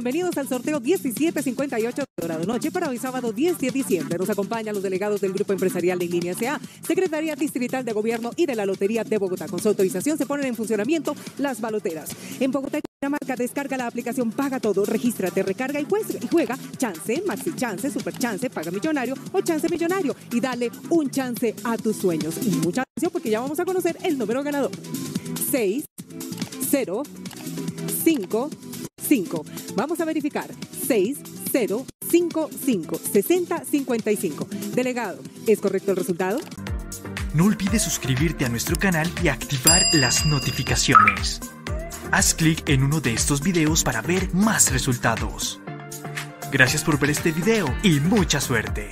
Bienvenidos al sorteo 1758 de Dorado Noche para hoy sábado 10 de diciembre. Nos acompañan los delegados del Grupo Empresarial de Línea SA, Secretaría Distrital de Gobierno y de la Lotería de Bogotá. Con su autorización se ponen en funcionamiento las baloteras. En Bogotá marca descarga la aplicación Paga Todo, regístrate, recarga y, pues, y juega Chance, Maxi Chance, Super Chance, Paga Millonario o Chance Millonario y dale un chance a tus sueños. Y mucha atención porque ya vamos a conocer el número ganador. 6 0 5 5. Vamos a verificar. 6055 6055. Delegado, ¿es correcto el resultado? No olvides suscribirte a nuestro canal y activar las notificaciones. Haz clic en uno de estos videos para ver más resultados. Gracias por ver este video y mucha suerte.